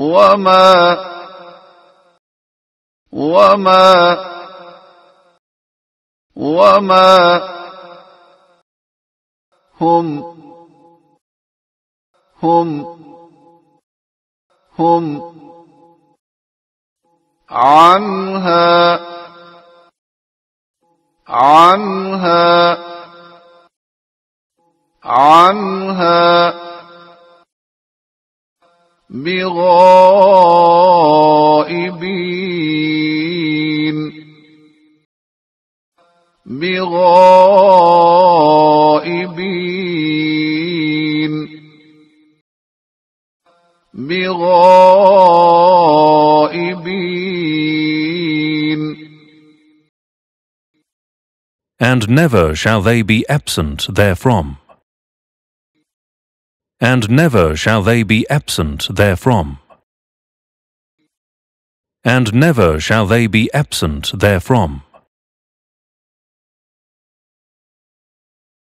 وما وما وما هم هم هم عنها عنها عنها بغائبين بغائبين بغائبين And never shall they be absent therefrom. And never shall they be absent therefrom. And never shall they be absent therefrom.